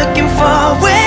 looking for